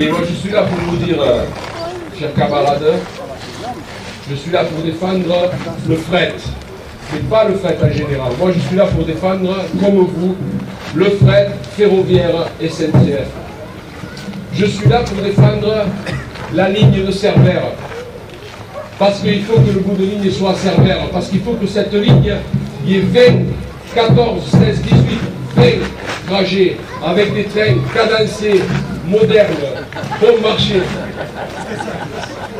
Et moi, je suis là pour vous dire, euh, chers camarades, je suis là pour défendre le fret, mais pas le fret en général. Moi, je suis là pour défendre, comme vous, le fret ferroviaire SNCF. Je suis là pour défendre la ligne de Cerbère, parce qu'il faut que le bout de ligne soit à Cerbère, parce qu'il faut que cette ligne, y ait 20, 14, 16, 18, 20 trajets avec des trains cadencés, modernes, bon marché.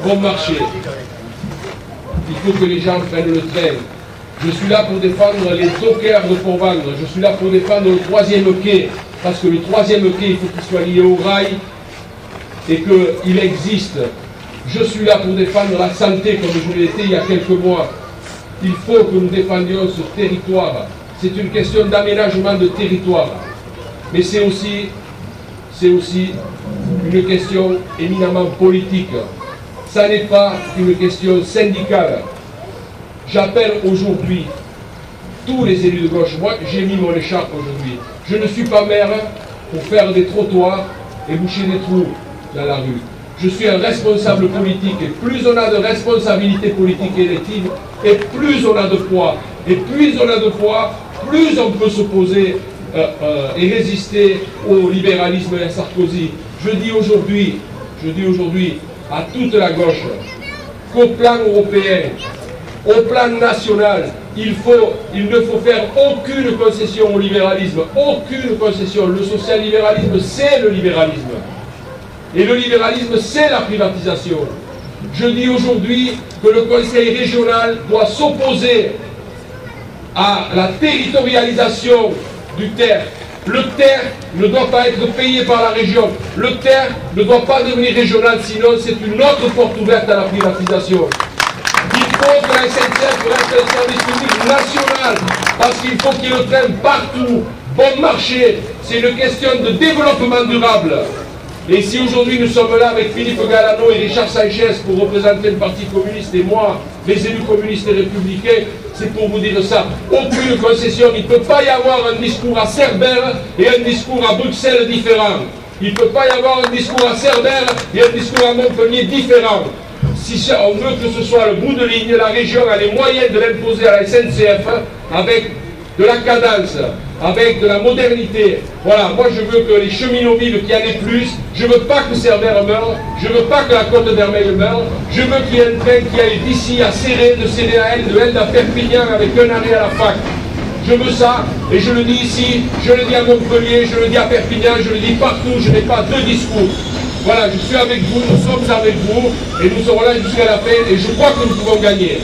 Bon marché. Il faut que les gens prennent le train. Je suis là pour défendre les dockers de Port-Vendre. Je suis là pour défendre le troisième quai. Parce que le troisième quai, il faut qu'il soit lié au rail et qu'il existe. Je suis là pour défendre la santé comme je l'ai été il y a quelques mois. Il faut que nous défendions ce territoire. C'est une question d'aménagement de territoire. Mais c'est aussi, c'est aussi une question éminemment politique. Ça n'est pas une question syndicale. J'appelle aujourd'hui tous les élus de gauche. Moi, j'ai mis mon écharpe aujourd'hui. Je ne suis pas maire pour faire des trottoirs et boucher des trous dans la rue. Je suis un responsable politique et plus on a de responsabilités politiques électives et plus on a de poids. Et plus on a de poids, plus on peut s'opposer euh, euh, et résister au libéralisme et Sarkozy. Je dis aujourd'hui, je dis aujourd'hui à toute la gauche qu'au plan européen, au plan national, il, faut, il ne faut faire aucune concession au libéralisme, aucune concession. Le social-libéralisme, c'est le libéralisme. Et le libéralisme, c'est la privatisation. Je dis aujourd'hui que le Conseil régional doit s'opposer à la territorialisation du terre. Le terre ne doit pas être payé par la région. Le terre ne doit pas devenir régional, sinon c'est une autre porte ouverte à la privatisation. Il faut que la SNCF reste un service public national, parce qu'il faut qu'il le train partout, bon marché. C'est une question de développement durable. Et si aujourd'hui nous sommes là avec Philippe Galano et Richard Sanchez pour représenter le Parti communiste et moi, les élus communistes et républicains, c'est pour vous dire ça. Aucune concession, il ne peut pas y avoir un discours à Cerbère et un discours à Bruxelles différent. Il ne peut pas y avoir un discours à Cerbère et un discours à Montpellier différent. Si on veut que ce soit le bout de ligne, la région a les moyens de l'imposer à la SNCF avec de la cadence, avec de la modernité. Voilà, moi je veux que les cheminots vivent qu'il y ait plus. Je veux pas que Cerbère meure. Je veux pas que la Côte d'Hermeil meure. Je veux qu'il y ait un train qui aille d'ici à Serré, de Serré à de L à Perpignan avec un arrêt à la fac. Je veux ça, et je le dis ici, je le dis à Montpellier, je le dis à Perpignan, je le dis partout, je n'ai pas deux discours. Voilà, je suis avec vous, nous sommes avec vous, et nous serons là jusqu'à la fin, et je crois que nous pouvons gagner.